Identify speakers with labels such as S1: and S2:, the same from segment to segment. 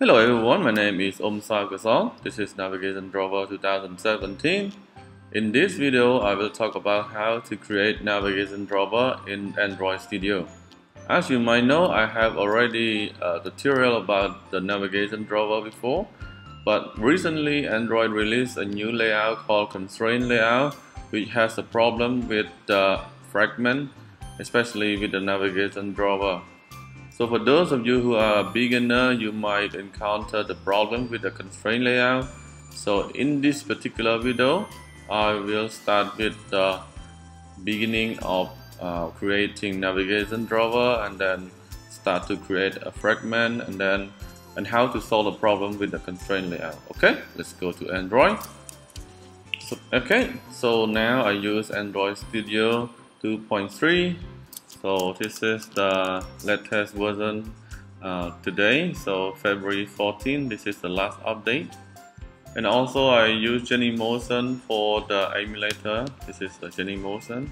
S1: Hello everyone, my name is Oum Saokosal. This is Navigation Drawer 2017. In this video, I will talk about how to create Navigation Drawer in Android Studio. As you might know, I have already uh, a tutorial about the Navigation Drawer before, but recently Android released a new layout called Constraint Layout, which has a problem with the fragment, especially with the Navigation Drawer. So for those of you who are a beginner, you might encounter the problem with the constraint layout. So in this particular video, I will start with the beginning of uh, creating navigation drawer and then start to create a fragment and then and how to solve the problem with the constraint layout. Okay, let's go to Android. So, okay, so now I use Android Studio 2.3 so this is the latest version uh, today so February 14 this is the last update. And also I use Genymotion for the emulator. This is the Genymotion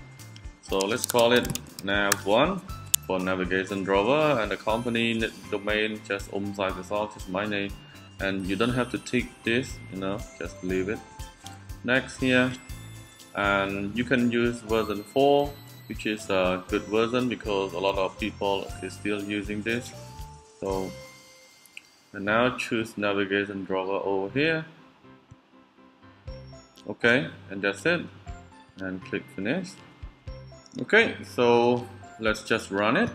S1: so let's call it nav1 for navigation drawer and the company domain just omsai is my name. And you don't have to tick this you know just leave it. Next here and you can use version 4 which is a good version because a lot of people is still using this. So and now choose navigation drawer over here. Okay and that's it. And click finish. Okay so let's just run it.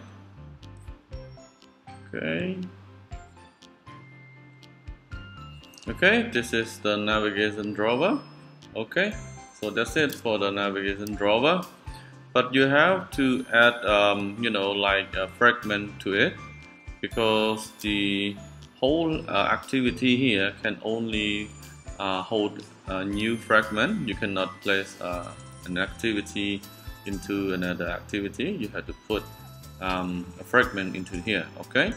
S1: Okay. Okay this is the navigation drawer. Okay so that's it for the navigation drawer but you have to add um, you know like a fragment to it because the whole uh, activity here can only uh, hold a new fragment. You cannot place uh, an activity into another activity. You have to put um, a fragment into here okay?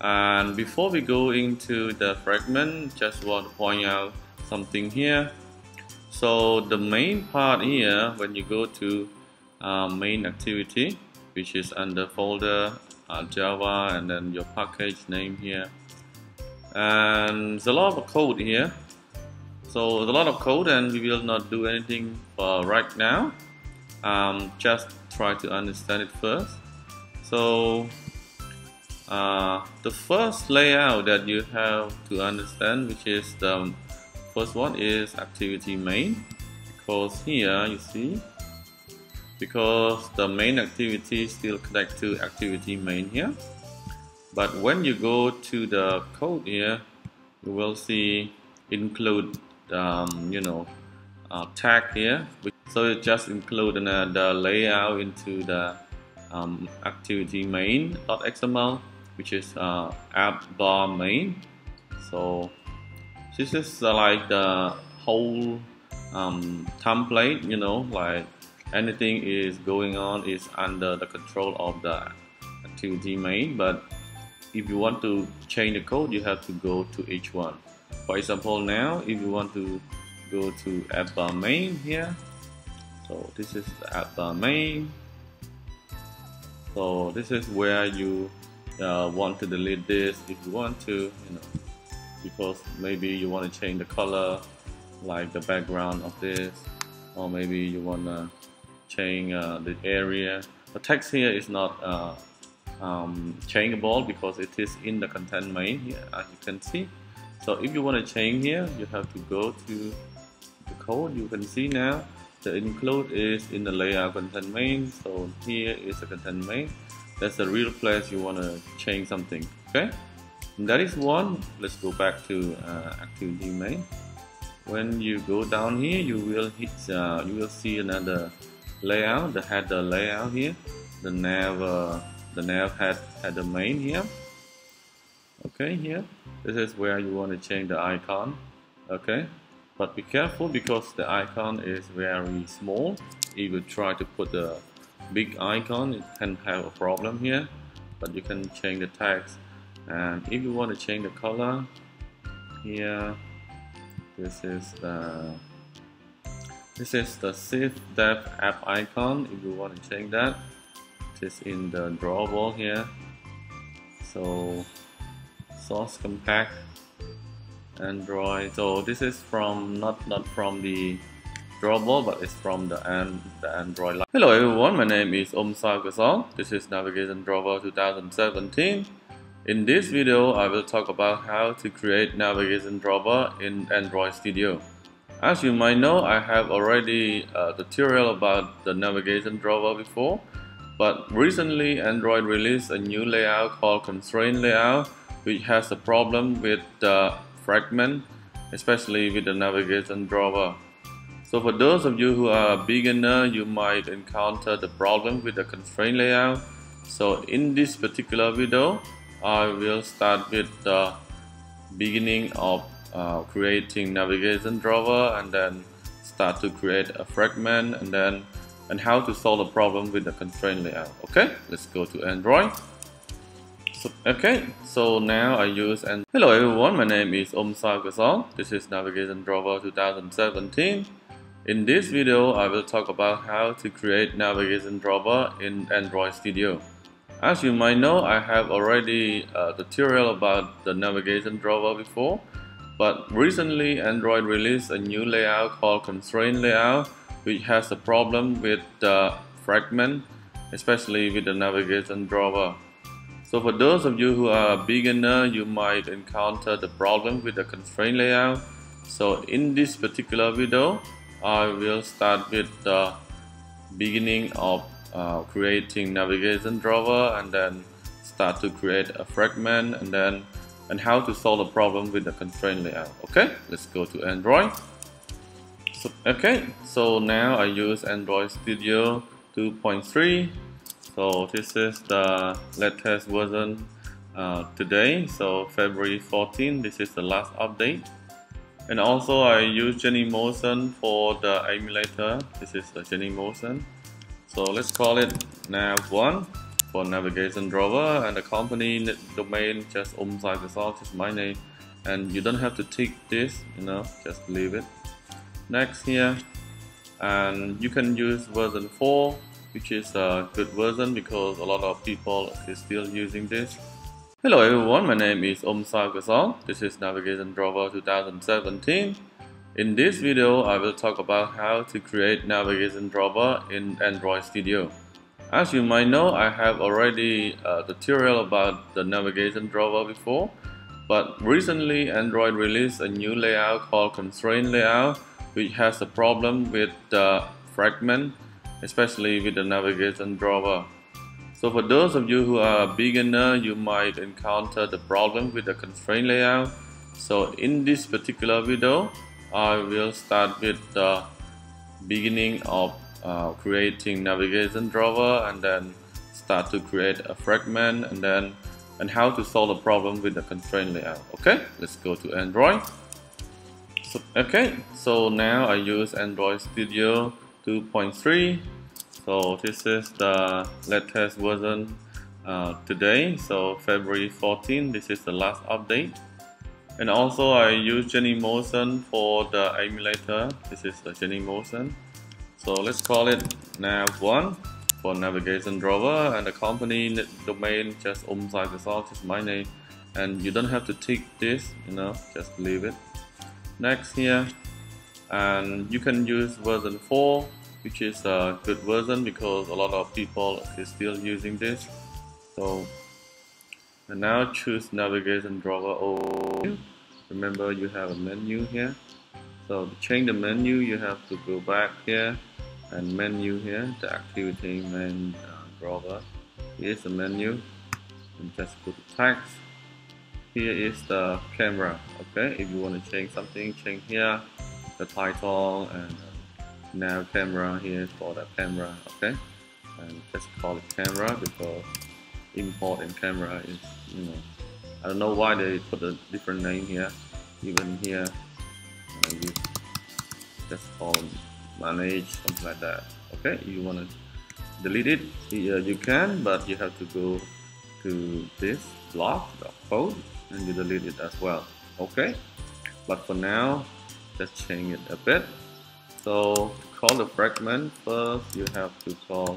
S1: And before we go into the fragment just want to point out something here. So the main part here when you go to uh, main activity which is under folder uh, Java and then your package name here. And there's a lot of code here. So there's a lot of code and we will not do anything for right now. Um, just try to understand it first. So uh, the first layout that you have to understand which is the first one is activity main. Because here you see because the main activity still connect to activity main here. But when you go to the code here you will see include um, you know uh, tag here. So it just include uh, the layout into the um, activity main.xml which is uh, app bar main. So this is uh, like the whole um, template you know like anything is going on is under the control of the activity main but if you want to change the code you have to go to each one. For example now if you want to go to app main here so this is the app main. So this is where you uh, want to delete this if you want to you know because maybe you want to change the color like the background of this or maybe you want to change uh, the area. The text here is not uh, um, changeable because it is in the content main here as you can see. So if you want to change here, you have to go to the code. You can see now the include is in the layout content main. So here is the content main. That's the real place you want to change something. Okay, and that is one. Let's go back to uh, activity main. When you go down here, you will hit. Uh, you will see another layout the header layout here. The nav uh, the nav had header main here. Okay here. This is where you want to change the icon. Okay. But be careful because the icon is very small. If you try to put the big icon it can have a problem here. But you can change the text. And if you want to change the color here this is the this is the Shift Dev app icon if you want to check that. It is in the drawable here. So source compact Android so this is from not not from the drawable but it's from the, and, the Android line. Hello everyone my name is Oum Saokosal this is Navigation Drawer 2017 in this video I will talk about how to create Navigation Drawer in Android Studio as you might know I have already a tutorial about the Navigation Drawer before but recently Android released a new layout called Constraint Layout which has a problem with the fragment, especially with the navigation drawer. So for those of you who are a beginner, you might encounter the problem with the constraint layout. So in this particular video, I will start with the beginning of uh, creating navigation drawer and then start to create a fragment and then and how to solve the problem with the constraint layout. Okay, let's go to Android. So, okay, so now I use and hello everyone, my name is Oum Saokosal. This is Navigation Drawer 2017. In this video, I will talk about how to create Navigation Drawer in Android Studio. As you might know, I have already a tutorial about the Navigation Drawer before, but recently Android released a new layout called Constraint Layout, which has a problem with the fragment, especially with the Navigation Drawer. So for those of you who are a beginner, you might encounter the problem with the constraint layout. So in this particular video, I will start with the beginning of uh, creating navigation drawer and then start to create a fragment and then and how to solve the problem with the constraint layout. Okay, let's go to Android. So, okay, so now I use Android Studio 2.3 so this is the latest version uh, today. So February 14 this is the last update. And also I use Jenny Genymotion for the emulator. This is the Genymotion so let's call it nav1 for navigation drawer and the company domain just Result is my name and you don't have to tick this you know just leave it next here and you can use version 4 which is a good version because a lot of people is still using this. Hello everyone, my name is Oum Saokosal. This is Navigation Drawer 2017. In this video, I will talk about how to create Navigation Drawer in Android Studio. As you might know, I have already a tutorial about the Navigation Drawer before, but recently Android released a new layout called Constraint Layout, which has a problem with the fragment especially with the navigation drawer. So for those of you who are a beginner, you might encounter the problem with the constraint layout. So in this particular video, I will start with the beginning of uh, creating navigation drawer and then start to create a fragment and then and how to solve the problem with the constraint layout. Okay, let's go to Android. So, okay, so now I use Android Studio 2.3 so this is the latest version uh, today so February 14 this is the last update and also I use Jenny Genymotion for the emulator this is the Genymotion so let's call it nav1 for navigation drawer and the company domain just Result is my name. And you don't have to tick this you know just leave it. Next here and you can use version 4 which is a good version because a lot of people is still using this. So and now choose navigation drawer. Oh remember you have a menu here so to change the menu you have to go back here and menu here the activity main uh, drawer here's the menu. And just put the text. Here is the camera okay? If you want to change something change here the title and now camera here for the camera okay? And just call it camera because import and camera is you know I don't know why they put a different name here even here just call manage something like that. Okay you want to delete it you can but you have to go to this block the code and you delete it as well. Okay but for now just change it a bit. So call the fragment first. You have to call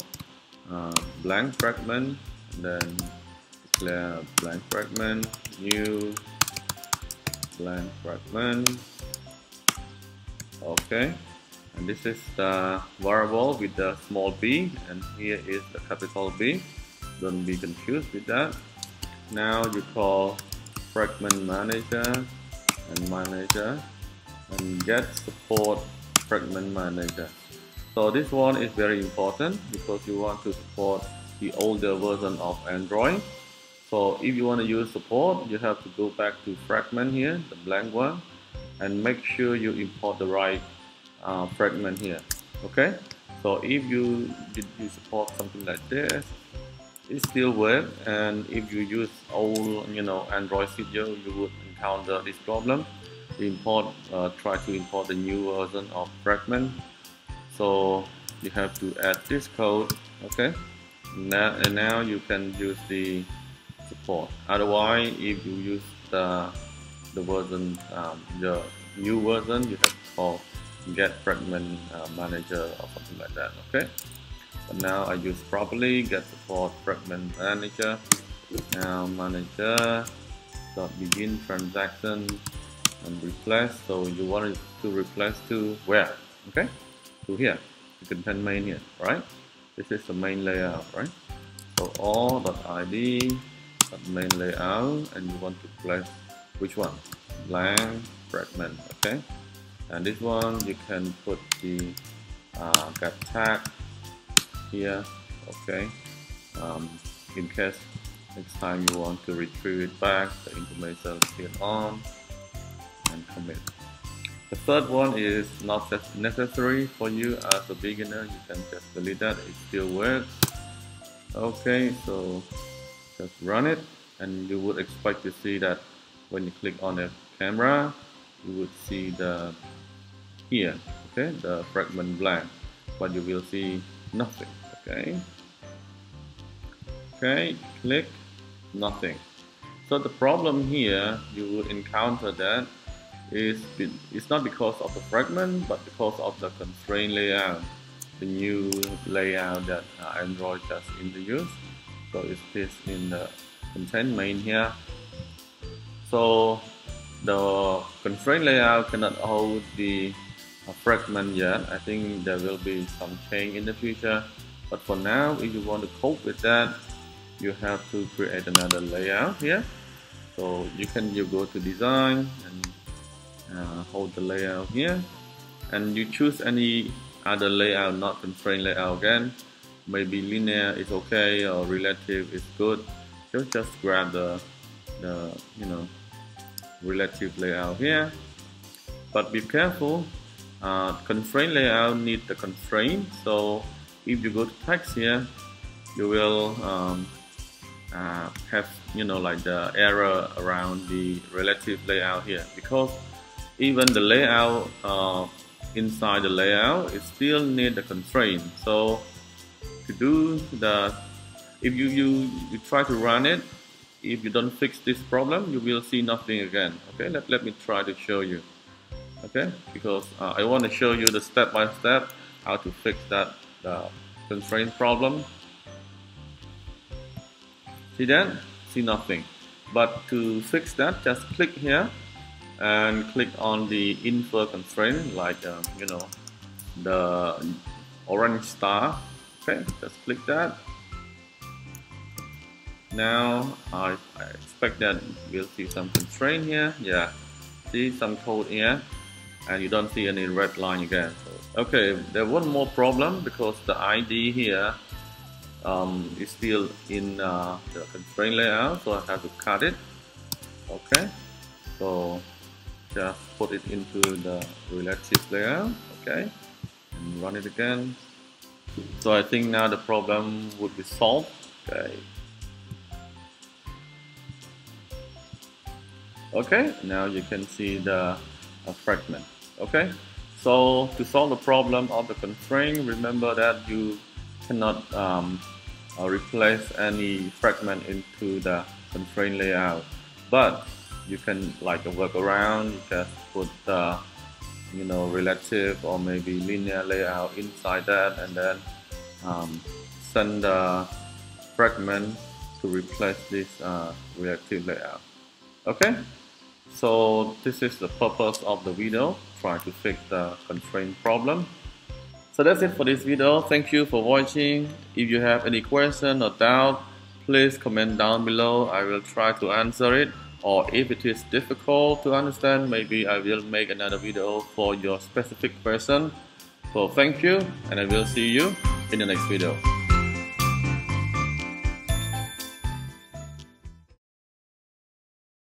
S1: uh, blank fragment then declare blank fragment new blank fragment okay. And this is the variable with the small b and here is the capital B. Don't be confused with that. Now you call fragment manager and manager and get support fragment manager. So this one is very important because you want to support the older version of Android. So if you want to use support you have to go back to fragment here the blank one and make sure you import the right uh, fragment here okay? So if you, you support something like this it still works and if you use old you know Android Studio you would encounter this problem. Import uh, try to import the new version of fragment. So you have to add this code okay? Now and now you can use the support. Otherwise if you use the the version um, the new version you have to call get fragment uh, manager or something like that okay? But now I use properly get support fragment manager now manager dot begin transaction and replace. So you want to replace to where? Okay to here. To content main here right? This is the main layout right? So all dot id dot main layout and you want to place which one? Blank fragment okay. And this one you can put the uh, get tag here okay. Um, in case next time you want to retrieve it back the information is still on and commit. The third one is not necessary for you as a beginner you can just delete that it still works. Okay so just run it and you would expect to see that when you click on the camera you would see the here okay the fragment blank but you will see nothing okay? Okay click nothing. So the problem here you would encounter that is it's not because of the fragment but because of the constraint layout the new layout that uh, Android just introduced so it's this in the content main here so the constraint layout cannot hold the a fragment yet. I think there will be some change in the future. But for now, if you want to cope with that, you have to create another layout here. So you can you go to design and uh, hold the layout here, and you choose any other layout, not constraint layout again. Maybe linear is okay or relative is good. You just grab the the you know relative layout here. But be careful uh, constraint layout need the constraint. So if you go to text here you will um, uh, have you know like the error around the relative layout here. Because even the layout uh, inside the layout it still need the constraint. So to do the if you, you you try to run it if you don't fix this problem you will see nothing again. Okay let, let me try to show you. Okay because uh, I want to show you the step by step how to fix that uh, constraint problem. See that? See nothing. But to fix that just click here and click on the infer constraint like uh, you know the orange star. Okay just click that now I, I expect that we'll see some constraint here yeah see some code here and you don't see any red line again. Okay, there one more problem because the ID here um, is still in uh, the constraint layout, so I have to cut it. Okay, so just put it into the relative layout. Okay, and run it again. So I think now the problem would be solved. Okay. Okay, now you can see the a fragment. Okay, so to solve the problem of the constraint, remember that you cannot um, uh, replace any fragment into the constraint layout, but you can like work around, you just put the you know relative or maybe linear layout inside that and then um, send the fragment to replace this uh, relative layout. Okay so this is the purpose of the video try to fix the constraint problem. So that's it for this video. Thank you for watching. If you have any question or doubt please comment down below. I will try to answer it. Or if it is difficult to understand maybe I will make another video for your specific person. So thank you and I will see you in the next video